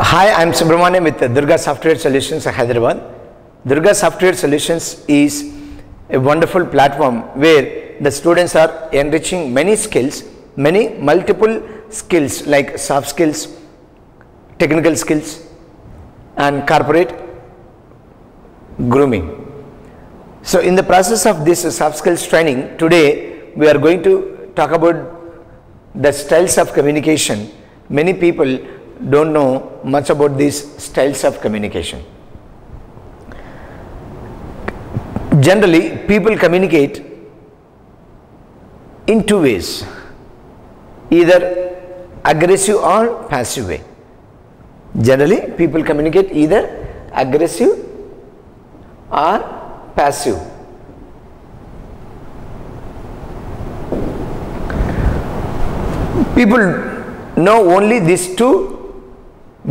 Hi, I'm Subramanyam with Durga Software Solutions, Hyderabad. Durga Software Solutions is a wonderful platform where the students are enriching many skills, many multiple skills like soft skills, technical skills, and corporate grooming. So, in the process of this soft skills training, today we are going to talk about the styles of communication. Many people don't know much about these styles of communication. Generally, people communicate in two ways either aggressive or passive way. Generally, people communicate either aggressive or passive. People know only these two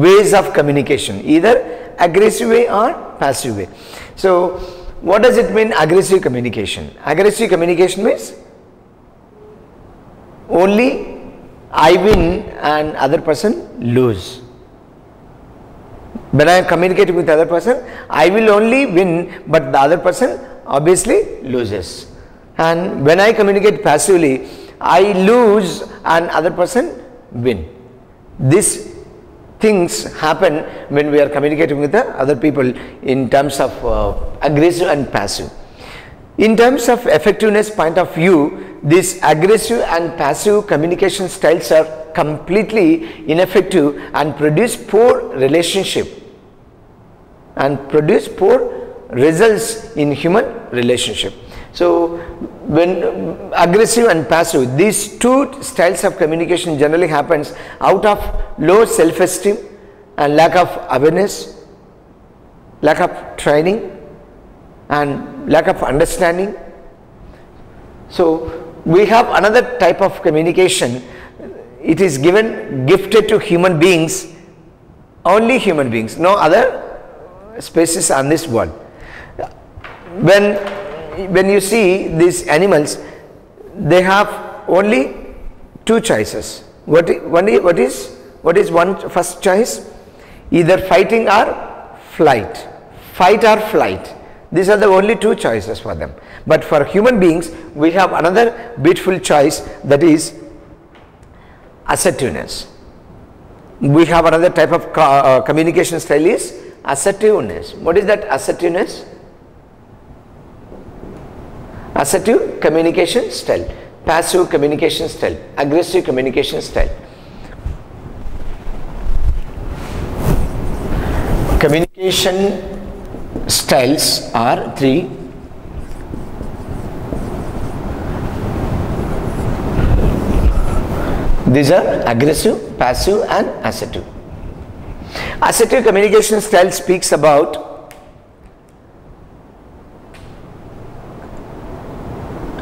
ways of communication either aggressive way or passive way. So, what does it mean aggressive communication? Aggressive communication means only I win and other person lose. When I am communicating with the other person, I will only win but the other person obviously loses. And when I communicate passively, I lose and other person win. These things happen when we are communicating with the other people in terms of uh, aggressive and passive. In terms of effectiveness point of view, these aggressive and passive communication styles are completely ineffective and produce poor relationship and produce poor results in human relationship. So, when aggressive and passive, these two styles of communication generally happens out of low self-esteem and lack of awareness, lack of training and lack of understanding. So, we have another type of communication, it is given gifted to human beings, only human beings, no other species on this world. When, when you see these animals, they have only two choices. What, one what is what is one first choice? Either fighting or flight. Fight or flight. These are the only two choices for them. But for human beings, we have another beautiful choice that is assertiveness. We have another type of uh, communication style is assertiveness. What is that assertiveness? Assertive communication style, passive communication style, aggressive communication style. Communication styles are three. These are aggressive, passive and assertive. Assertive communication style speaks about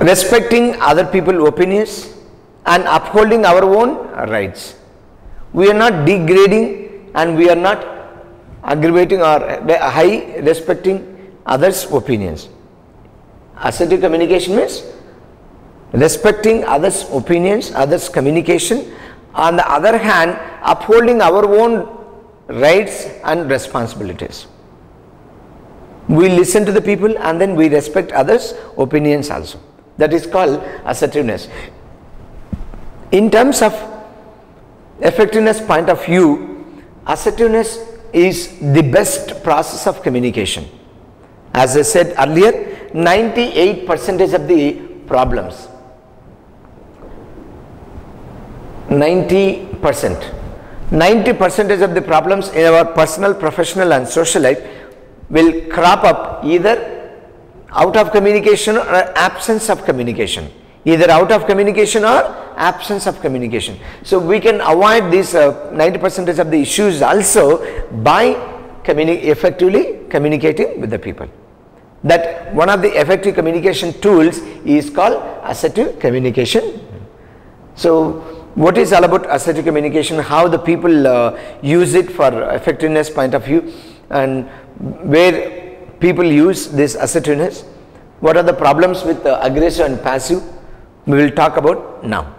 respecting other people's opinions and upholding our own rights. We are not degrading and we are not aggravating or high respecting others' opinions. Assertive communication means respecting others' opinions, others' communication. On the other hand, upholding our own rights and responsibilities. We listen to the people and then we respect others' opinions also. That is called assertiveness. In terms of effectiveness point of view, assertiveness is the best process of communication. As I said earlier, 98 percentage of the problems, 90 percent 90 percentage of the problems in our personal, professional and social life will crop up either out of communication or absence of communication either out of communication or absence of communication. So, we can avoid this uh, 90 percentage of the issues also by communi effectively communicating with the people. That one of the effective communication tools is called assertive communication. So, what is all about assertive communication, how the people uh, use it for effectiveness point of view and where people use this assertiveness, what are the problems with uh, aggressive and passive, we will talk about now.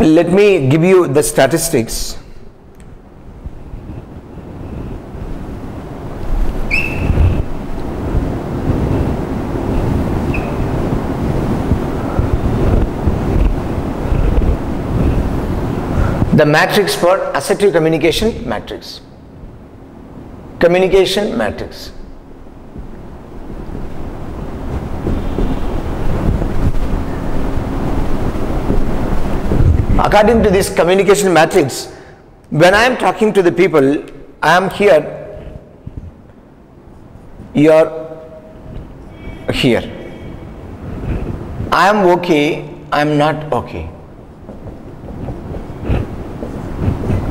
let me give you the statistics. The matrix for assertive communication matrix. Communication matrix. according to this communication matrix, when I am talking to the people, I am here, you are here. I am okay, I am not okay.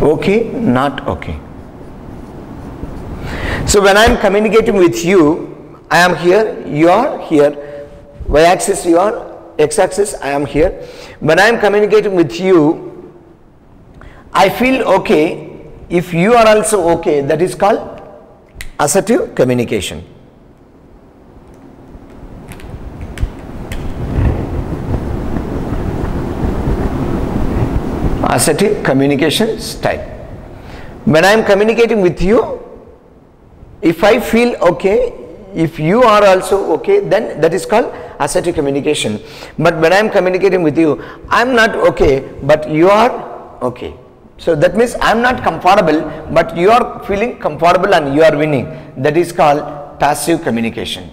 Okay, not okay. So when I am communicating with you, I am here, you are here, y axis you are, x axis I am here. When I am communicating with you, I feel okay if you are also okay, that is called assertive communication. Assertive communication style. When I am communicating with you, if I feel okay, if you are also okay, then that is called assertive communication. But when I am communicating with you, I am not okay, but you are okay. So that means I am not comfortable, but you are feeling comfortable and you are winning. That is called passive communication.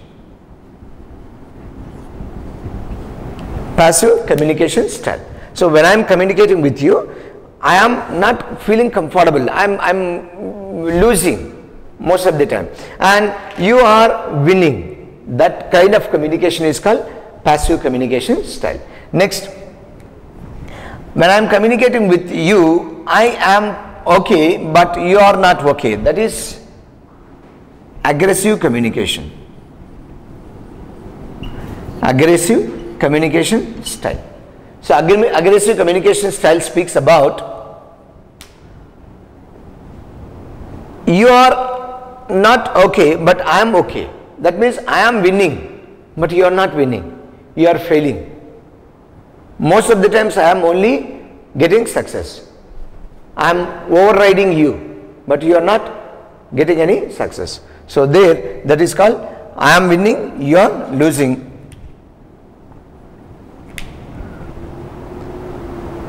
Passive communication style. So when I am communicating with you, I am not feeling comfortable. I am I am losing most of the time, and you are winning. That kind of communication is called passive communication style. Next, when I am communicating with you, I am okay, but you are not okay. That is aggressive communication. Aggressive communication style. So, aggressive communication style speaks about you are not okay, but I am okay. That means I am winning, but you are not winning. You are failing. Most of the times I am only getting success. I am overriding you, but you are not getting any success. So there that is called I am winning, you are losing.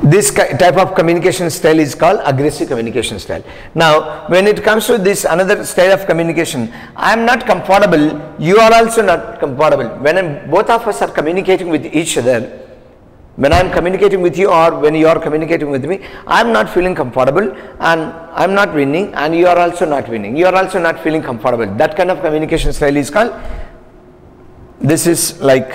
This type of communication style is called aggressive communication style. Now, when it comes to this another style of communication, I am not comfortable, you are also not comfortable. When I'm- both of us are communicating with each other, when I am communicating with you or when you are communicating with me, I am not feeling comfortable and I am not winning and you are also not winning. You are also not feeling comfortable. That kind of communication style is called, this is like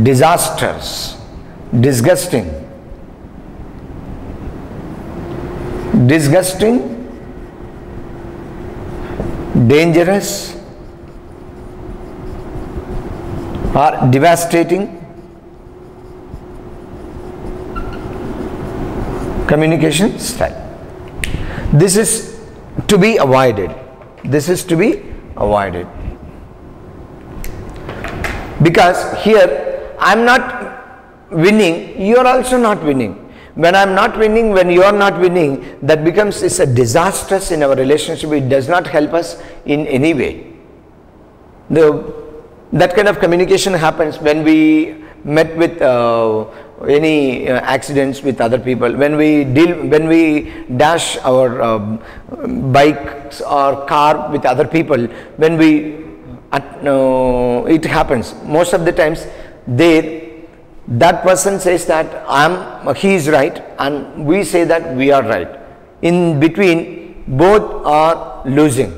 disasters, disgusting, disgusting, dangerous, or devastating communication style. This is to be avoided. This is to be avoided. Because here I am not winning, you are also not winning. When I am not winning, when you are not winning, that becomes it's a disastrous in our relationship. It does not help us in any way. The that kind of communication happens when we met with uh, any uh, accidents with other people when we deal when we dash our um, bikes or car with other people when we no, it happens most of the times there that person says that i am he is right and we say that we are right in between both are losing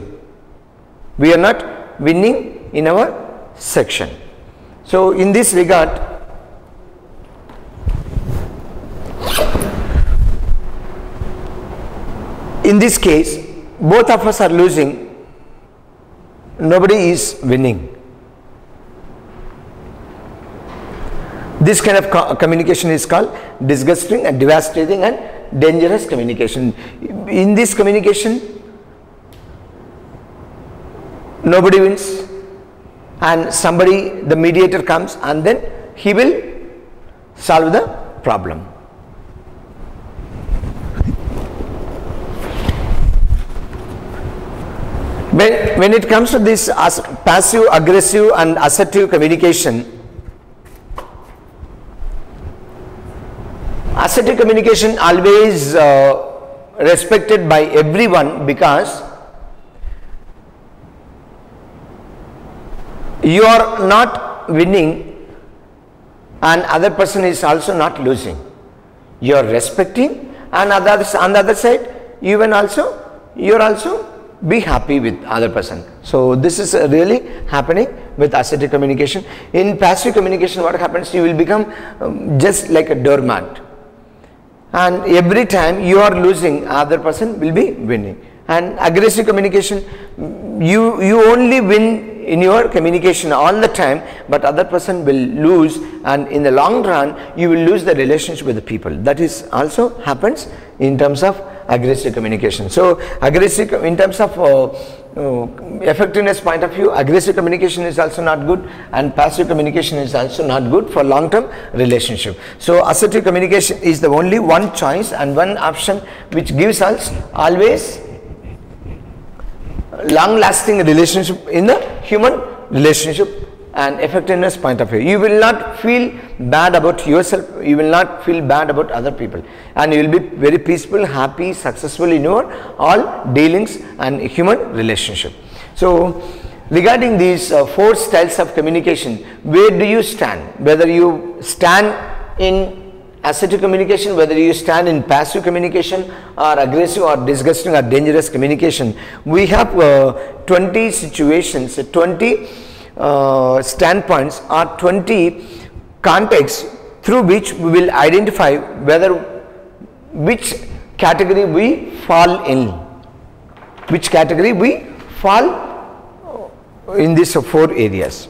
we are not winning in our section. So, in this regard, in this case, both of us are losing, nobody is winning. This kind of co- communication is called disgusting and devastating and dangerous communication. In this communication, nobody wins and somebody the mediator comes and then he will solve the problem. When, when it comes to this passive, aggressive and assertive communication, assertive communication always uh, respected by everyone because you are not winning and other person is also not losing. You are respecting and others on the other side even also you are also be happy with other person. So this is uh, really happening with assertive communication. In passive communication what happens you will become um, just like a doormat and every time you are losing other person will be winning. And aggressive communication you you only win in your communication all the time but other person will lose. And in the long run you will lose the relationship with the people. That is also happens in terms of aggressive communication. So, aggressive in terms of uh, effectiveness point of view aggressive communication is also not good and passive communication is also not good for long term relationship. So, assertive communication is the only one choice and one option which gives us always long lasting relationship in the human relationship and effectiveness point of view. You will not feel bad about yourself, you will not feel bad about other people and you will be very peaceful, happy, successful in your all dealings and human relationship. So, regarding these uh, four styles of communication, where do you stand? Whether you stand in assertive communication, whether you stand in passive communication or aggressive or disgusting or dangerous communication, we have uh, 20 situations, 20 uh, standpoints or 20 contexts through which we will identify whether which category we fall in. Which category we fall in these four areas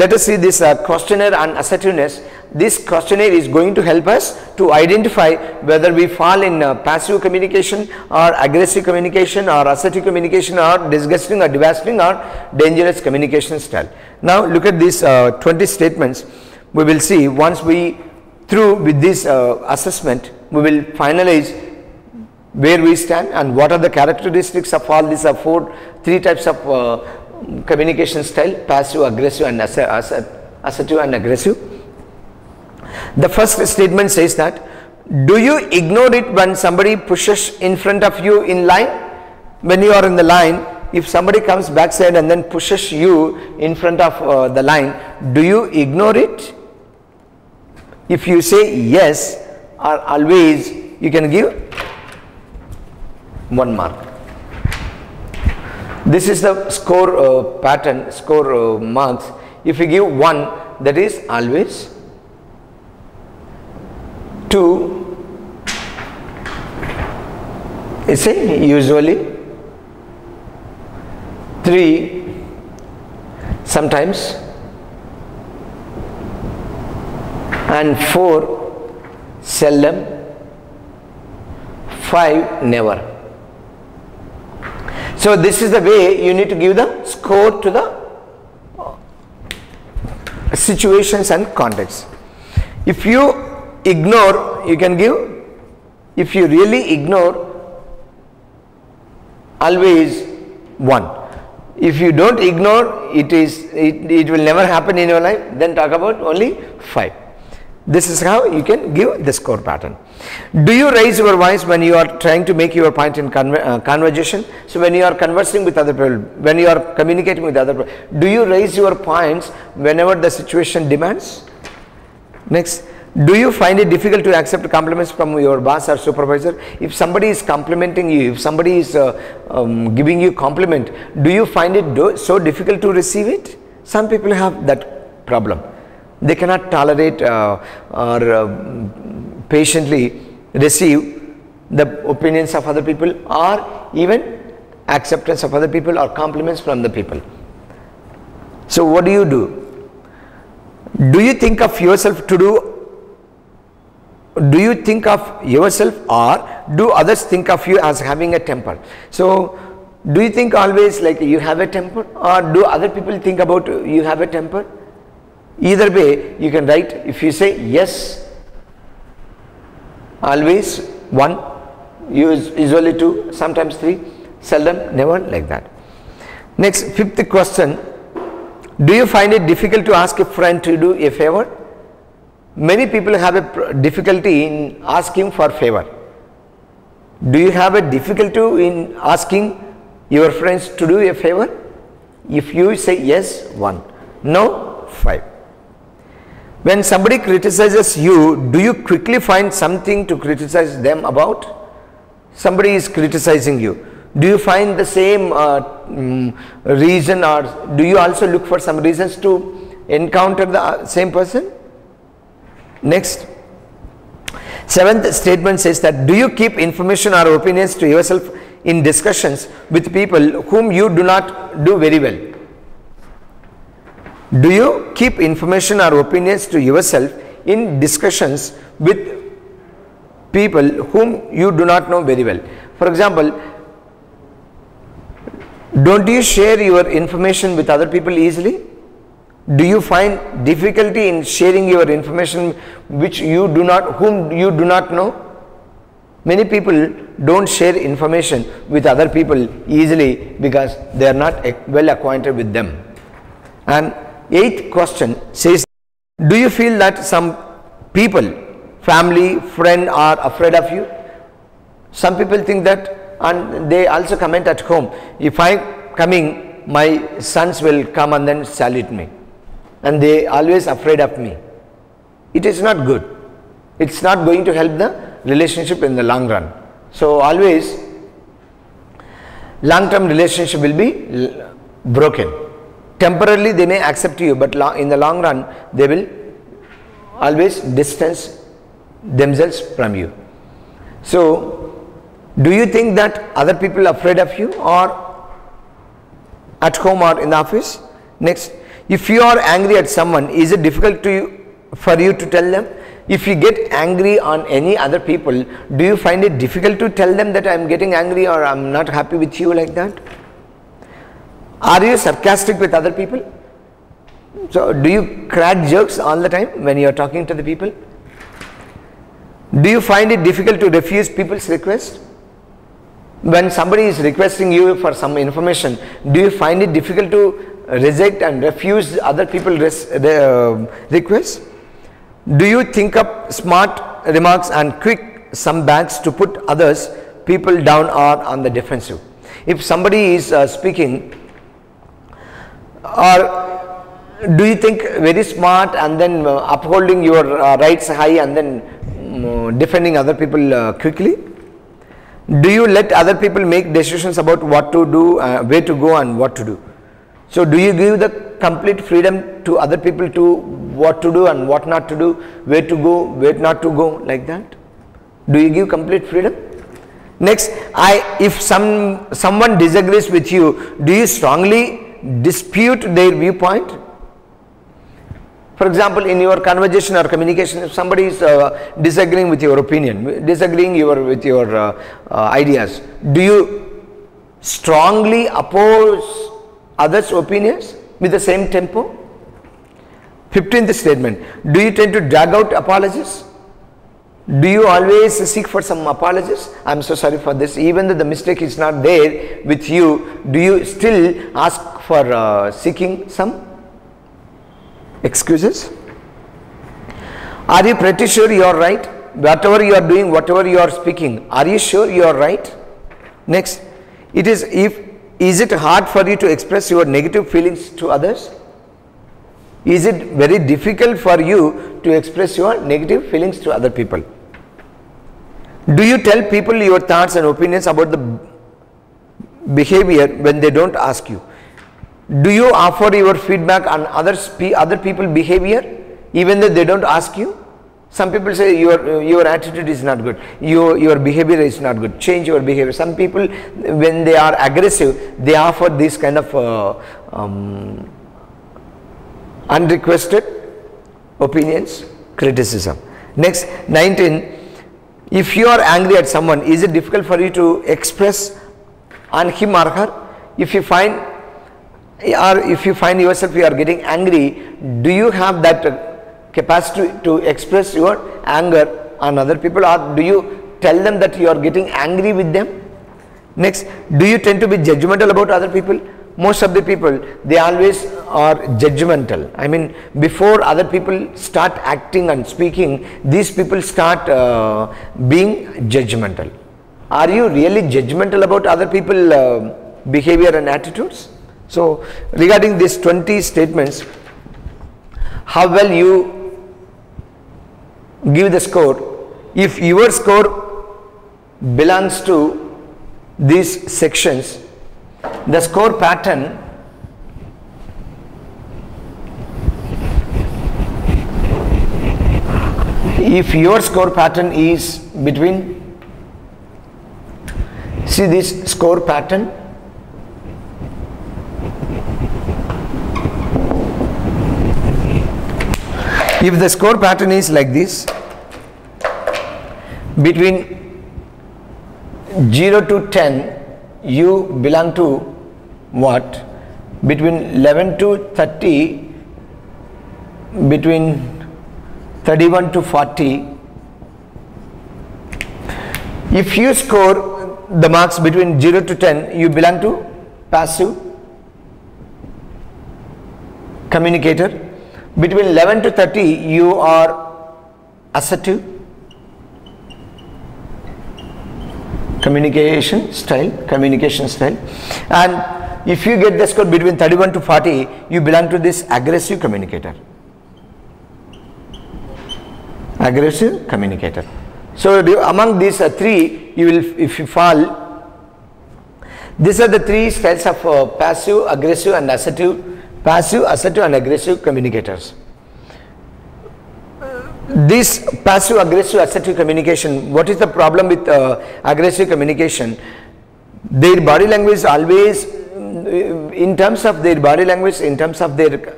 let us see this uh, questionnaire on assertiveness this questionnaire is going to help us to identify whether we fall in uh, passive communication or aggressive communication or assertive communication or disgusting or devastating or dangerous communication style. Now look at these uh, 20 statements we will see once we through with this uh, assessment we will finalize where we stand and what are the characteristics of all these uh, four three types of uh, communication style passive aggressive and assertive and aggressive the first statement says that do you ignore it when somebody pushes in front of you in line? When you are in the line, if somebody comes backside and then pushes you in front of uh, the line, do you ignore it? If you say yes or always, you can give one mark. This is the score uh, pattern, score uh, marks. If you give one, that is always 2 is a usually 3 sometimes and 4 seldom 5 never so this is the way you need to give the score to the situations and context. If you ignore you can give. If you really ignore always one. If you don't ignore it is it, it will never happen in your life. Then talk about only five this is how you can give the score pattern do you raise your voice when you are trying to make your point in conver uh, conversation so when you are conversing with other people when you are communicating with other people do you raise your points whenever the situation demands next do you find it difficult to accept compliments from your boss or supervisor? If somebody is complimenting you, if somebody is uh, um, giving you compliment, do you find it so difficult to receive it? Some people have that problem. They cannot tolerate uh, or uh, patiently receive the opinions of other people or even acceptance of other people or compliments from the people. So what do you do? Do you think of yourself to do do you think of yourself or do others think of you as having a temper so do you think always like you have a temper or do other people think about you have a temper Either way, you can write if you say yes, always one, usually two, sometimes three, seldom, never like that. Next, fifth question Do you find it difficult to ask a friend to do a favor? Many people have a difficulty in asking for favor. Do you have a difficulty in asking your friends to do a favor? If you say yes, 1. No, 5. When somebody criticizes you, do you quickly find something to criticize them about? Somebody is criticizing you. Do you find the same uh, mm, reason or do you also look for some reasons to encounter the uh, same person? Next. Seventh statement says that do you keep information or opinions to yourself in discussions with people whom you do not do very well? Do you keep information or opinions to yourself in discussions with people whom you do not know very well? For example, don't you share your information with other people easily? Do you find difficulty in sharing your information which you do not, whom you do not know? Many people don't share information with other people easily because they are not well acquainted with them. And eighth question says, do you feel that some people, family, friend are afraid of you? Some people think that and they also comment at home, if I coming, my sons will come and then salute me and they always afraid of me. It is not good. It's not going to help the relationship in the long run. So always long term relationship will be broken. Temporarily they may accept you but in the long run they will always distance themselves from you. So do you think that other people are afraid of you or at home or in the office? Next if you are angry at someone, is it difficult to you, for you to tell them? If you get angry on any other people, do you find it difficult to tell them that I am getting angry or I am not happy with you like that? Are you sarcastic with other people? So, do you crack jokes all the time when you are talking to the people? Do you find it difficult to refuse people's request? When somebody is requesting you for some information, do you find it difficult to reject and refuse other people's uh, requests? Do you think up smart remarks and quick some bags to put others people down or on the defensive? If somebody is uh, speaking or do you think very smart and then uh, upholding your uh, rights high and then um, defending other people uh, quickly? Do you let other people make decisions about what to do, uh, where to go and what to do? So do you give the complete freedom to other people to what to do and what not to do, where to go, where not to go like that? Do you give complete freedom? Next, I if some someone disagrees with you, do you strongly dispute their viewpoint? For example, in your conversation or communication, if somebody is uh, disagreeing with your opinion, disagreeing your, with your uh, uh, ideas, do you strongly oppose others' opinions with the same tempo? 15th statement Do you tend to drag out apologies? Do you always seek for some apologies? I am so sorry for this. Even though the mistake is not there with you, do you still ask for uh, seeking some excuses? Are you pretty sure you are right? Whatever you are doing, whatever you are speaking, are you sure you are right? Next, it is if is it hard for you to express your negative feelings to others? Is it very difficult for you to express your negative feelings to other people? Do you tell people your thoughts and opinions about the behavior when they don't ask you? Do you offer your feedback on others, other people behavior even though they don't ask you? Some people say your your attitude is not good, your your behavior is not good. Change your behavior. Some people, when they are aggressive, they offer this kind of uh, um, unrequested opinions, criticism. Next, 19. If you are angry at someone, is it difficult for you to express on him or her? If you find or if you find yourself you are getting angry, do you have that capacity to express your anger on other people or do you tell them that you are getting angry with them? Next, do you tend to be judgmental about other people? Most of the people, they always are judgmental. I mean, before other people start acting and speaking, these people start uh, being judgmental. Are you really judgmental about other people uh, behavior and attitudes? So, regarding these 20 statements, how well you give the score, if your score belongs to these sections, the score pattern if your score pattern is between see this score pattern? If the score pattern is like this between 0 to 10 you belong to what? Between 11 to 30 between 31 to 40 if you score the marks between 0 to 10 you belong to passive communicator. Between 11 to 30 you are assertive communication style communication style. And if you get the score between 31 to 40 you belong to this aggressive communicator aggressive communicator so among these uh, three you will if you fall these are the three styles of uh, passive aggressive and assertive passive, assertive and aggressive communicators. This passive, aggressive, assertive communication, what is the problem with uh, aggressive communication? Their body language always, in terms of their body language, in terms of their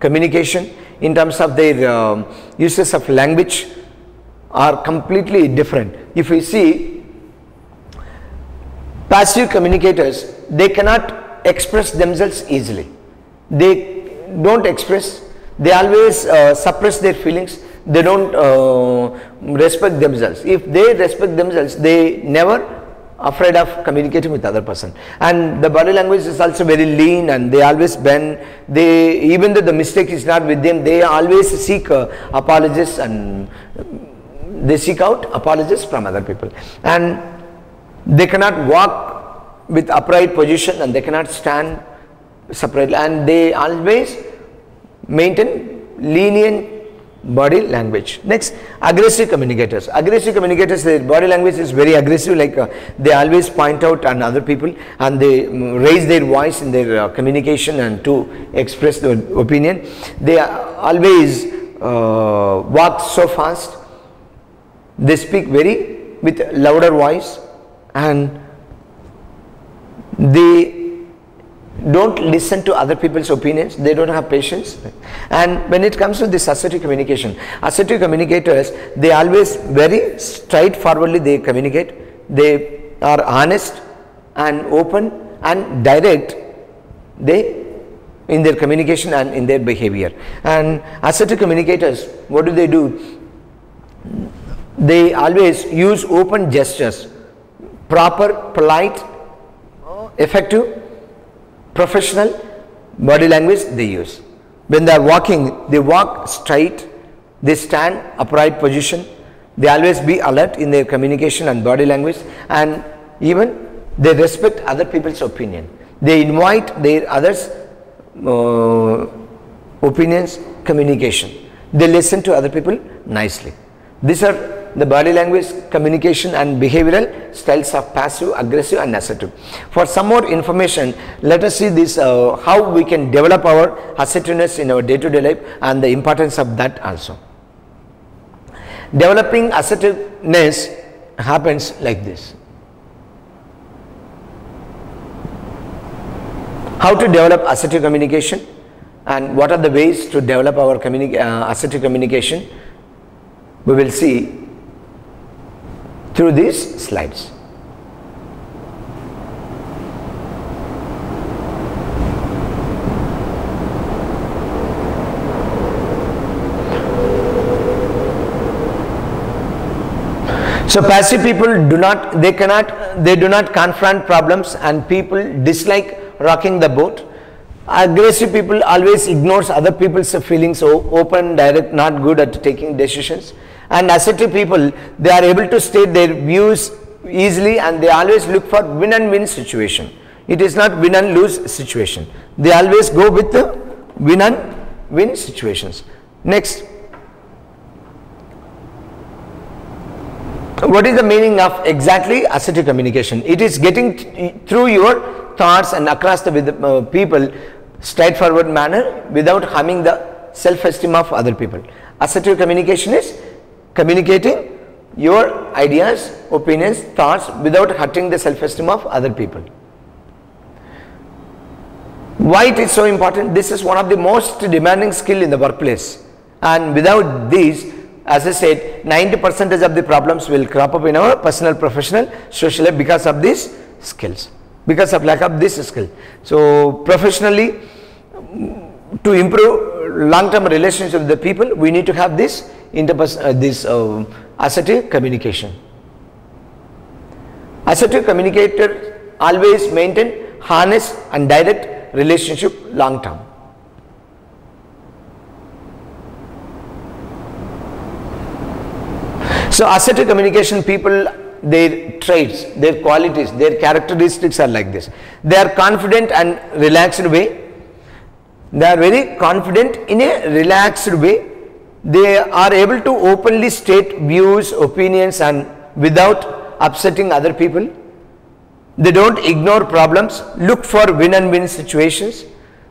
communication, in terms of their uh, uses of language are completely different. If we see passive communicators, they cannot express themselves easily. They don't express they always uh, suppress their feelings. They don't uh, respect themselves. If they respect themselves they never afraid of communicating with other person. And the body language is also very lean and they always bend. They even though the mistake is not with them they always seek uh, apologies and they seek out apologies from other people. And they cannot walk with upright position and they cannot stand separately. And they always maintain lenient body language. Next, aggressive communicators. Aggressive communicators, their body language is very aggressive like uh, they always point out on other people and they um, raise their voice in their uh, communication and to express their opinion. They are always uh, walk so fast, they speak very with louder voice and they don't listen to other people's opinions. They don't have patience. And when it comes to this assertive communication assertive communicators they always very straightforwardly they communicate. They are honest and open and direct they in their communication and in their behavior. And assertive communicators what do they do? They always use open gestures proper polite effective professional body language they use. When they are walking, they walk straight, they stand upright position, they always be alert in their communication and body language and even they respect other people's opinion. They invite their others uh, opinions, communication. They listen to other people nicely. These are the body language, communication and behavioral styles of passive, aggressive and assertive. For some more information, let us see this uh, how we can develop our assertiveness in our day-to-day -day life and the importance of that also. Developing assertiveness happens like this. How to develop assertive communication and what are the ways to develop our communi uh, assertive communication we will see through these slides. So passive people do not, they cannot, they do not confront problems and people dislike rocking the boat. Aggressive people always ignores other people's feelings, so open, direct, not good at taking decisions. And assertive people, they are able to state their views easily and they always look for win and win situation. It is not win and lose situation. They always go with the win and win situations. Next. What is the meaning of exactly assertive communication? It is getting through your thoughts and across the with uh, people straightforward manner without harming the self-esteem of other people. Assertive communication is communicating your ideas, opinions, thoughts without hurting the self-esteem of other people. Why it is so important? This is one of the most demanding skill in the workplace and without these as I said 90 percentage of the problems will crop up in our personal, professional, social life because of these skills, because of lack of this skill. So professionally to improve long-term relationship with the people we need to have this interpers uh, this uh, assertive communication. Assertive communicator always maintain harness and direct relationship long term. So assertive communication people their traits, their qualities, their characteristics are like this. They are confident and relaxed way. They are very confident in a relaxed way they are able to openly state views, opinions and without upsetting other people. They don't ignore problems, look for win and win situations.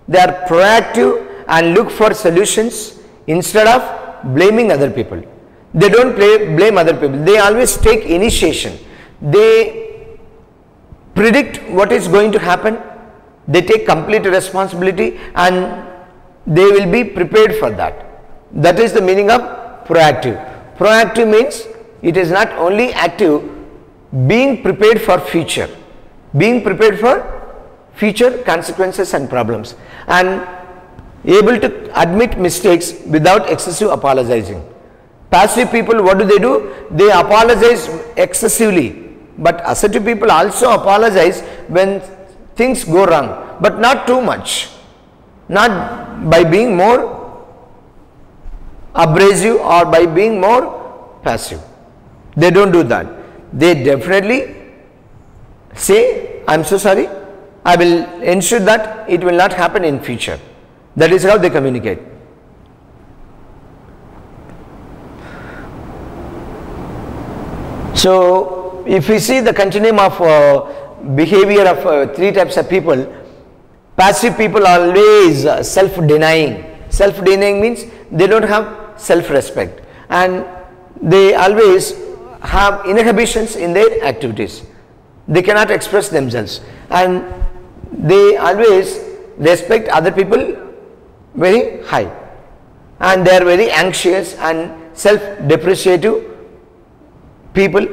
They are proactive and look for solutions instead of blaming other people. They don't play, blame other people. They always take initiation. They predict what is going to happen. They take complete responsibility and they will be prepared for that. That is the meaning of proactive. Proactive means it is not only active, being prepared for future, being prepared for future consequences and problems and able to admit mistakes without excessive apologizing. Passive people what do they do? They apologize excessively but assertive people also apologize when things go wrong but not too much, not by being more abrasive or by being more passive. They don't do that. They definitely say, I am so sorry, I will ensure that it will not happen in future. That is how they communicate. So, if we see the continuum of uh, behavior of uh, three types of people, passive people always uh, self-denying. Self-denying means they don't have self-respect and they always have inhibitions in their activities. They cannot express themselves and they always respect other people very high and they are very anxious and self-depreciative people.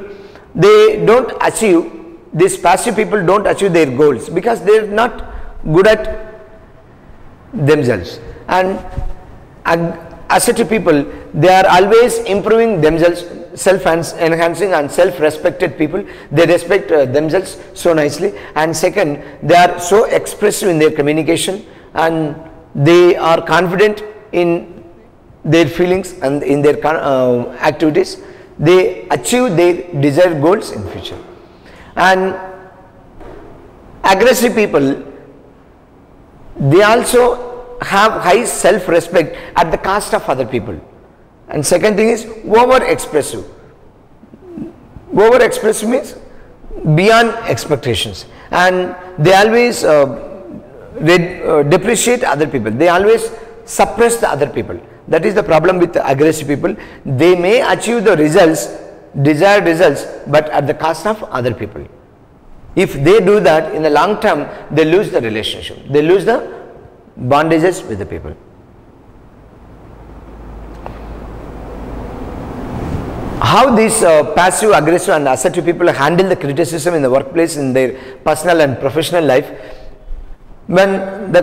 They don't achieve, these passive people don't achieve their goals because they are not good at themselves and assertive people they are always improving themselves self enhancing and self respected people. They respect uh, themselves so nicely. And second they are so expressive in their communication and they are confident in their feelings and in their uh, activities. They achieve their desired goals in future. And aggressive people they also have high self-respect at the cost of other people. And second thing is over-expressive. Over-expressive means beyond expectations and they always uh, they, uh, depreciate other people. They always suppress the other people. That is the problem with aggressive people. They may achieve the results, desired results, but at the cost of other people. If they do that in the long term, they lose the relationship. They lose the bondages with the people. How these uh, passive, aggressive and assertive people handle the criticism in the workplace in their personal and professional life. When the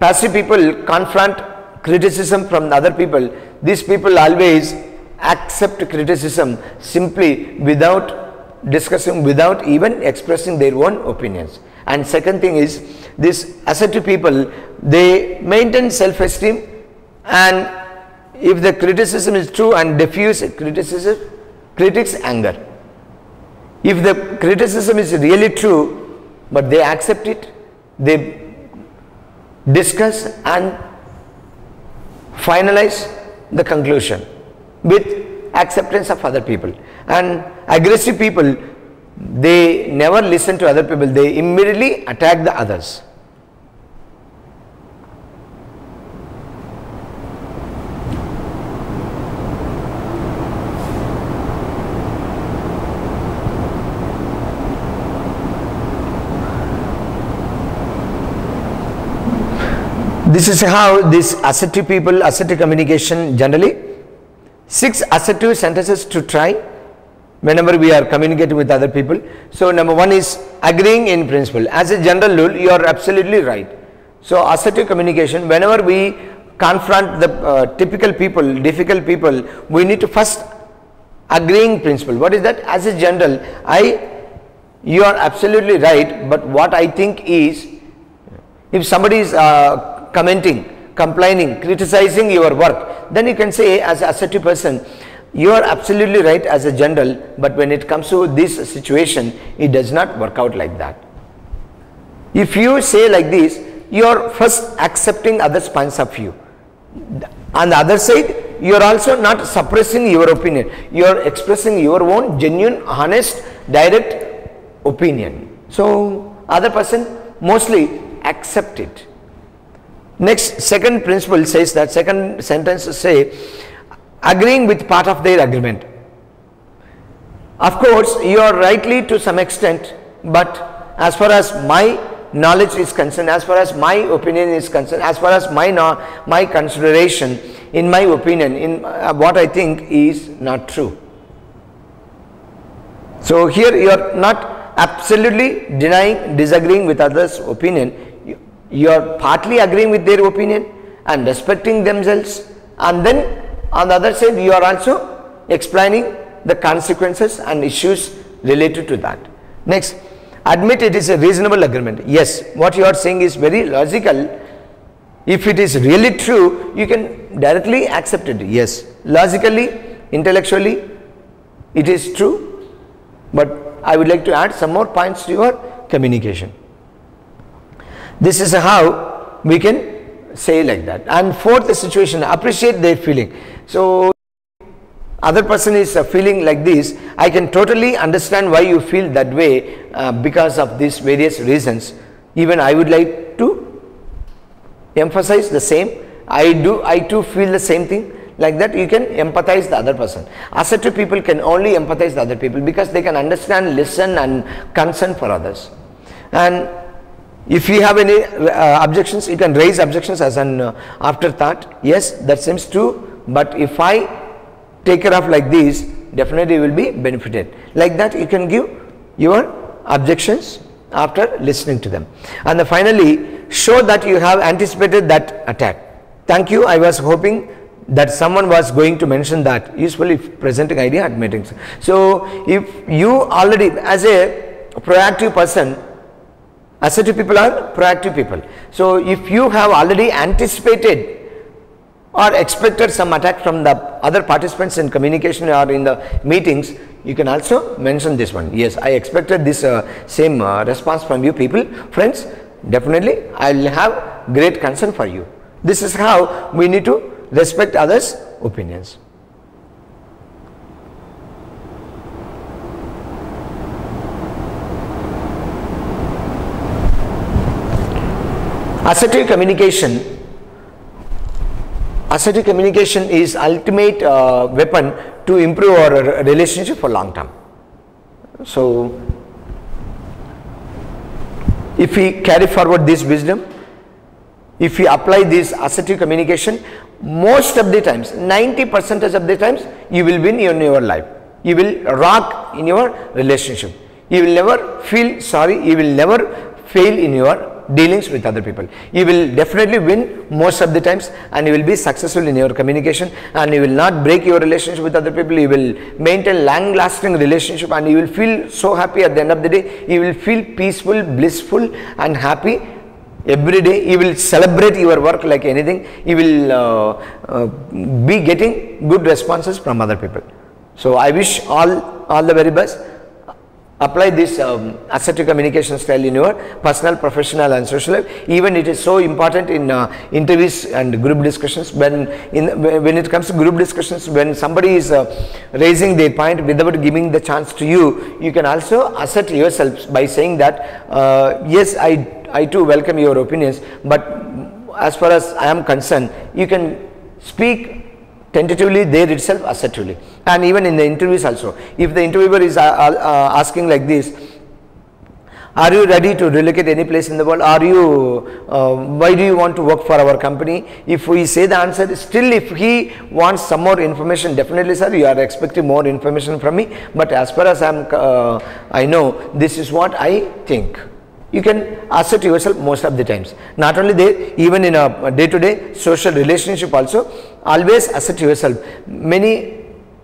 passive people confront criticism from other people, these people always accept criticism simply without discussing, without even expressing their own opinions. And second thing is, this assertive people, they maintain self-esteem and if the criticism is true and diffuse criticism, critics anger. If the criticism is really true, but they accept it, they discuss and finalize the conclusion with acceptance of other people. And aggressive people, they never listen to other people, they immediately attack the others. This is how this assertive people, assertive communication generally. Six assertive sentences to try whenever we are communicating with other people. So, number one is agreeing in principle. As a general rule, you are absolutely right. So, assertive communication, whenever we confront the uh, typical people, difficult people, we need to first agreeing principle. What is that? As a general, I, you are absolutely right, but what I think is, if somebody is uh, commenting, complaining, criticizing your work, then you can say as an assertive person, you are absolutely right as a general, but when it comes to this situation, it does not work out like that. If you say like this, you are first accepting others' points of view. On the other side, you are also not suppressing your opinion. You are expressing your own genuine, honest, direct opinion. So, other person mostly accept it. Next, second principle says that second sentence say agreeing with part of their agreement. Of course, you are rightly to some extent, but as far as my knowledge is concerned, as far as my opinion is concerned, as far as my no, my consideration, in my opinion, in uh, what I think is not true. So here you are not absolutely denying, disagreeing with others' opinion you are partly agreeing with their opinion and respecting themselves and then on the other side you are also explaining the consequences and issues related to that. Next, admit it is a reasonable agreement. Yes, what you are saying is very logical. If it is really true, you can directly accept it. Yes, logically, intellectually, it is true. But I would like to add some more points to your communication. This is how we can say like that. And fourth situation, appreciate their feeling. So, other person is uh, feeling like this, I can totally understand why you feel that way uh, because of these various reasons. Even I would like to emphasize the same. I do, I too feel the same thing. Like that, you can empathize the other person. Assertive people can only empathize the other people because they can understand, listen, and concern for others. And if you have any uh, objections, you can raise objections as an uh, afterthought. Yes, that seems true. But if I take care of like this, definitely will be benefited. Like that, you can give your objections after listening to them. And finally, show that you have anticipated that attack. Thank you. I was hoping that someone was going to mention that usually presenting idea at meetings. So, if you already as a proactive person Assertive people are proactive people. So, if you have already anticipated or expected some attack from the other participants in communication or in the meetings, you can also mention this one. Yes, I expected this uh, same uh, response from you people. Friends, definitely I will have great concern for you. This is how we need to respect others' opinions. Assertive communication assertive communication is ultimate uh, weapon to improve our relationship for long term. So, if we carry forward this wisdom, if we apply this assertive communication, most of the times, 90 percentage of the times, you will win in your life. You will rock in your relationship. You will never feel sorry. You will never fail in your dealings with other people. You will definitely win most of the times and you will be successful in your communication and you will not break your relationship with other people. You will maintain long lasting relationship and you will feel so happy at the end of the day. You will feel peaceful, blissful and happy every day you will celebrate your work like anything you will uh, uh, be getting good responses from other people so i wish all all the very best apply this um, assertive communication style in your personal professional and social life. Even it is so important in uh, interviews and group discussions when in when it comes to group discussions when somebody is uh, raising their point without giving the chance to you you can also assert yourself by saying that uh, yes i i too welcome your opinions but as far as i am concerned you can speak tentatively there itself assertively. And even in the interviews also. If the interviewer is uh, uh, asking like this are you ready to relocate any place in the world? Are you uh, why do you want to work for our company? If we say the answer still if he wants some more information definitely sir you are expecting more information from me. But as far as i am uh, i know this is what i think you can assert yourself most of the times. Not only there even in a day to day social relationship also always assert yourself. Many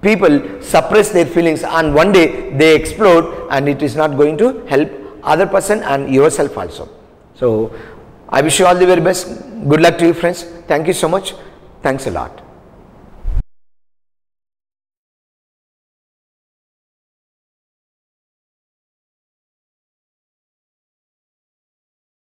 people suppress their feelings and one day they explode and it is not going to help other person and yourself also. So i wish you all the very best. Good luck to you friends. Thank you so much. Thanks a lot